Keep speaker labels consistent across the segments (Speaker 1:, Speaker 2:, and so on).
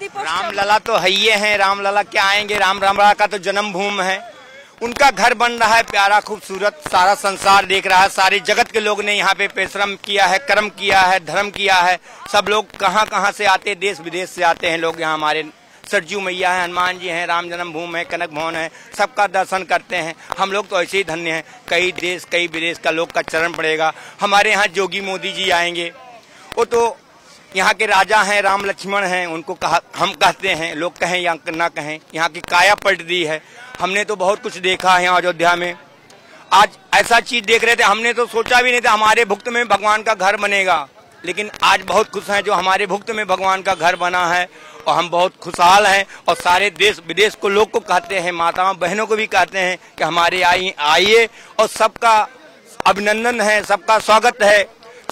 Speaker 1: रामलला तो हइये हैं, रामलला क्या आएँगे? राम रामलला का तो जन्मभूमि है। उनका घर बन रहा है प्यारा, खूबसूरत, सारा संसार देख रहा है। सारे जगत के लोग ने यहाँ पे परिश्रम किया है, कर्म किया है, धर्म किया है। सब लोग कहाँ कहाँ से आते देश विदेश से आते हैं लोग यहाँ हमारे। सरजू मैया है, हनुमान जी हैं, राम जन्मभूमि है, कनक भवन है। सबका दर्शन करते हैं। हम लोग तो ऐसे ही धन्य हैं। कई देश, कई विदेश का लोग का चरण पड़ेगा। हमारे यहाँ जोगी मोदी जी आएँगे। वो तो यहाँ के राजा हैं, राम लक्ष्मण हैं, उनको कहा, हम कहते हैं, लोग कहें या ना कहें, यहाँ की काया पलट दी है। हमने तो बहुत कुछ देखा है अयोध्या में। आज ऐसा चीज़ देख रहे थे, हमने तो सोचा भी नहीं था, हमारे भुक्त में भगवान का घर बनेगा। लेकिन आज बहुत खुश हैं जो हमारे भुक्त में भगवान का घर बना है, और हम बहुत खुशहाल हैं, और सारे देश, विदेश को लोग को कहते हैं, माताओं, बहनों को भी कहते हैं कि हमारे आई, आइए, और सबका अभिनंदन है, सबका स्वागत है,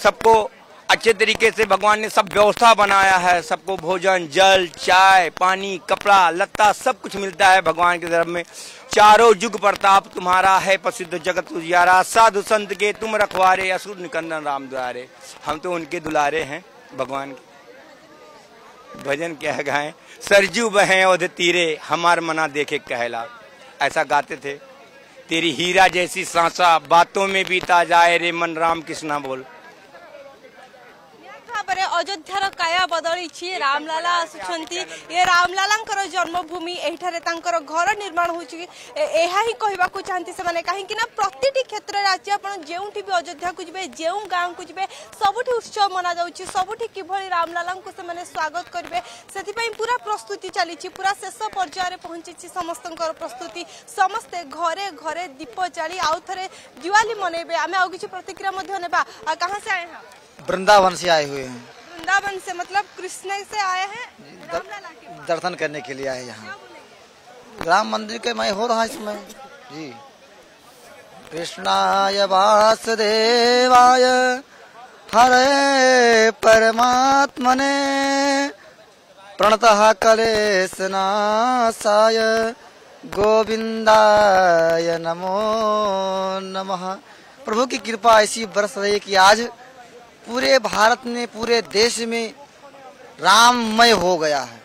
Speaker 1: सबको अच्छे तरीके से भगवान ने सब व्यवस्था बनाया है, सबको भोजन, जल, चाय, पानी, कपड़ा, लत्ता, सब कुछ मिलता है भगवान के धर्म में। चारों युग प्रताप तुम्हारा है प्रसिद्ध जगत उजियारा। साधु संत के तुम रखवारे, असुर निकंदन राम द्वारे। हम तो उनके दुलारे हैं भगवान के। भजन क्या गाएँ? सरजू बहे औध तीरे, हमार मना देखे कहला। ऐसा गाते थे, तेरी हीरा जैसी सांसा, बातों में बीता जाए रे मन राम कृष्णा बोल।
Speaker 2: ଅଯୋଧ୍ୟାର କାୟା ବଦଳିଛି ରାମଲାଲା ଆସୁଛନ୍ତି ଏ ରାମଲାଲାଙ୍କର ଜନ୍ମଭୂମି ଏହିଠାରେ ତାଙ୍କର ଘର ନିର୍ମାଣ ହେଉଛି ଏହା ହିଁ କହିବାକୁ ଚାହାନ୍ତି ସେମାନେ କାହିଁକି ନା ପ୍ରତିଟି କ୍ଷେତ୍ରରେ ଆଜି ଆପଣ ଯେଉଁଠି ବି ଅଯୋଧ୍ୟାକୁ ଯିବେ ଯେଉଁ ଗାଁକୁ ଯିବେ ସବୁଠି ଉତ୍ସବ ମନାଯାଉଛି ସବୁଠି କିଭଳି ରାମଲାଲାଙ୍କୁ ସେମାନେ ସ୍ୱାଗତ କରିବେ ସେଥିପାଇଁ ପୁରା ପ୍ରସ୍ତୁତି ଚାଲିଛି ପୁରା ଶେଷ ପର୍ଯ୍ୟାୟରେ ପହଞ୍ଚିଛି ସମସ୍ତଙ୍କର ପ୍ରସ୍ତୁତି ସମସ୍ତେ ଘରେ ଘରେ ଦୀପ ଜାଳି ଆଉ ଥରେ ଦିୱାଲି ମନେଇବେ ଆମେ ଆଉ କିଛି ପ୍ରତିକ୍ରିୟା ମଧ୍ୟ ନେବା ଆଉ କାହା ସେ ଆଏ ହଁ
Speaker 3: वृंदावन से आए हुए हैं
Speaker 2: वृंदावन से मतलब कृष्ण से आए हैं।
Speaker 3: दर्शन करने के लिए आए यहाँ। राम मंदिर के मैं हो रहा इसमें। जी। कृष्णाय वासुदेवाय, हरे परमात्मने, प्रणतः कलेशनाशाय, गोविंदाय नमो नमः। प्रभु की कृपा ऐसी बरस रही कि आज पूरे भारत में पूरे देश में राममय हो गया है।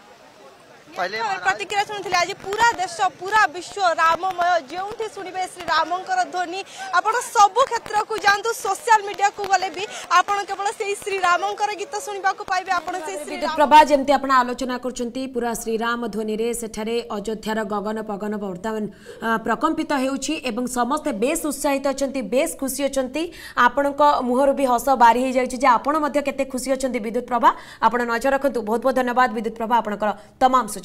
Speaker 3: पहले
Speaker 2: हाँ, प्रतिक्रिया शुणुले आज पूरा देश पूरा विश्व राममय जो शुणे श्री रामकर ध्वनि। आपड़ सबू क्षेत्र को जातु सोशल मीडिया को गले भी आपड़ केवल से
Speaker 4: श्री रामकर गीत शुणा पाइबे प्रभा जमी आप आलोचना कर श्रीराम ध्वनि सेठार अयोध्यार गगन पगन बर्तमान प्रकम्पित हो समस्ते बेस उत्साहित अच्छा बेस खुशी अच्छा आपण मुहर भी हस बारी हो जाए आपण खुशी अच्छा विद्युत प्रभा आप नज़र रखु बहुत बहुत धन्यवाद विद्युत प्रभा आपंकर तमाम सूचना।